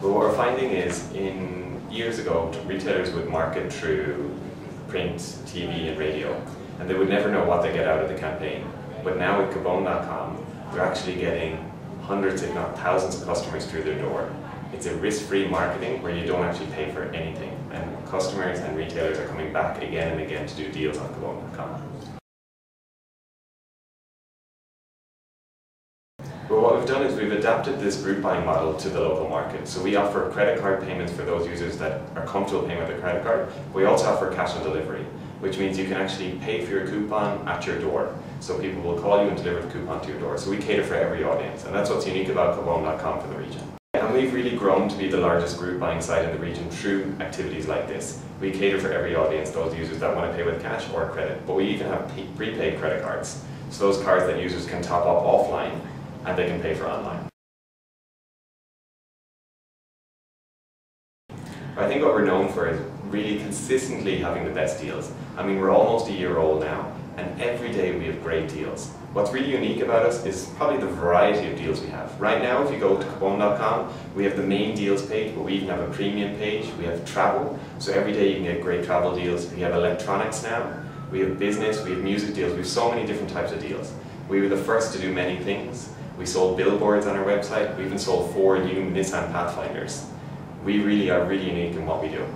But what we're finding is in years ago, retailers would market through print, TV and radio, and they would never know what they get out of the campaign. But now with Cobone.com, they're actually getting hundreds, if not thousands of customers through their door. It's a risk-free marketing where you don't actually pay for anything. And customers and retailers are coming back again and again to do deals on Cobone.com. But what we've done is we've adapted this group buying model to the local market. So we offer credit card payments for those users that are comfortable paying with a credit card. We also offer cash on delivery, which means you can actually pay for your coupon at your door. So people will call you and deliver the coupon to your door. So we cater for every audience, and that's what's unique about Cobone.com for the region. And we've really grown to be the largest group buying site in the region through activities like this. We cater for every audience, those users that want to pay with cash or credit, but we even have prepaid credit cards. So those cards that users can top up offline and they can pay for online. I think what we're known for is really consistently having the best deals. I mean, we're almost a year old now, and every day we have great deals. What's really unique about us is probably the variety of deals we have. Right now, if you go to Cobone.com, we have the main deals page, but we even have a premium page. We have travel, so every day you can get great travel deals. We have electronics now. We have business, we have music deals. We have so many different types of deals. We were the first to do many things. We sold billboards on our website. We even sold four new Nissan Pathfinders. We really are really unique in what we do.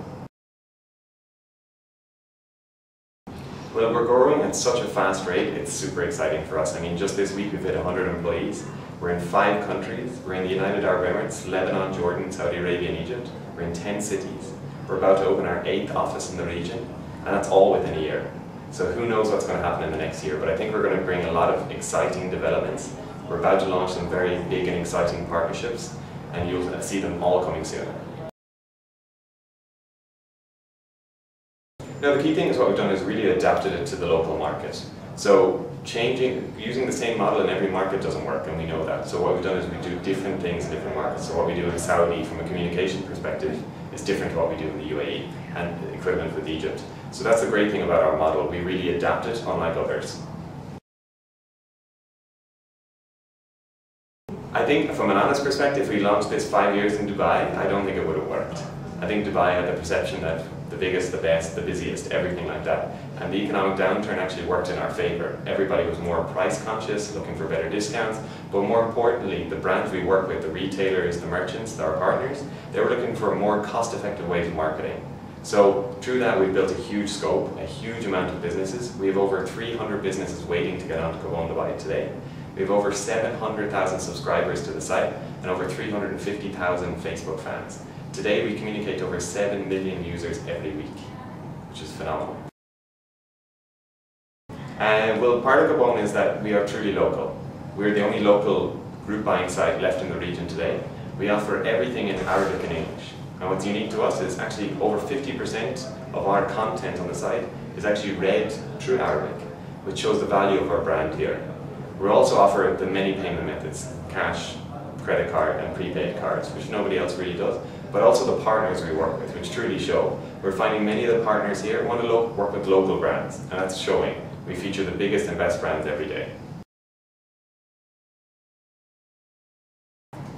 Well, we're growing at such a fast rate, it's super exciting for us. I mean, just this week we've hit 100 employees. We're in five countries. We're in the United Arab Emirates, Lebanon, Jordan, Saudi Arabia and Egypt. We're in 10 cities. We're about to open our eighth office in the region, and that's all within a year. So who knows what's going to happen in the next year, but I think we're going to bring a lot of exciting developments we're about to launch some very big and exciting partnerships, and you'll see them all coming soon. Now the key thing is what we've done is really adapted it to the local market. So changing, using the same model in every market doesn't work, and we know that. So what we've done is we do different things in different markets. So what we do in Saudi from a communication perspective is different to what we do in the UAE, and equivalent with Egypt. So that's the great thing about our model. We really adapt it unlike others. I think from an honest perspective, if we launched this five years in Dubai, I don't think it would have worked. I think Dubai had the perception that the biggest, the best, the busiest, everything like that. And the economic downturn actually worked in our favor. Everybody was more price conscious, looking for better discounts, but more importantly, the brands we work with, the retailers, the merchants, our partners, they were looking for a more cost-effective ways of marketing. So through that, we've built a huge scope, a huge amount of businesses. We have over 300 businesses waiting to get onto Cobone Dubai today. We have over 700,000 subscribers to the site and over 350,000 Facebook fans. Today we communicate to over 7 million users every week, which is phenomenal. And well, part of the Cobone is that we are truly local. We're the only local group buying site left in the region today. We offer everything in Arabic and English. And what's unique to us is actually over 50% of our content on the site is actually read through Arabic, which shows the value of our brand here. We also offer the many payment methods, cash, credit card and prepaid cards, which nobody else really does, but also the partners we work with, which truly show. We're finding many of the partners here want to work with local brands, and that's showing. We feature the biggest and best brands every day.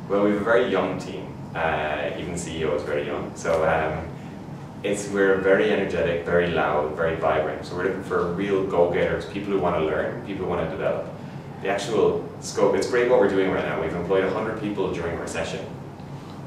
Well, we have a very young team. Uh, even CEO is very young. So um, it's we're very energetic, very loud, very vibrant. So we're looking for real go-getters, people who want to learn, people who want to develop the actual scope, it's great what we're doing right now. We've employed 100 people during our session.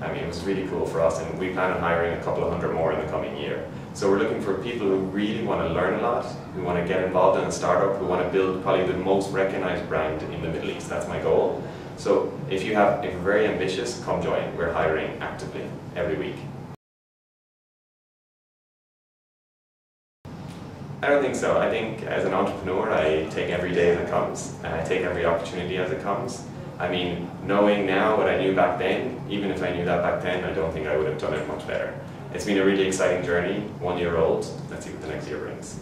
I mean, it was really cool for us, and we plan on hiring a couple of hundred more in the coming year. So we're looking for people who really want to learn a lot, who want to get involved in a startup, who want to build probably the most recognized brand in the Middle East. That's my goal. So if you have, if you're very ambitious, come join. We're hiring actively every week. I don't think so. I think as an entrepreneur, I take every day as it comes, and I take every opportunity as it comes. I mean, knowing now what I knew back then, even if I knew that back then, I don't think I would have done it much better. It's been a really exciting journey, one year old. Let's see what the next year brings.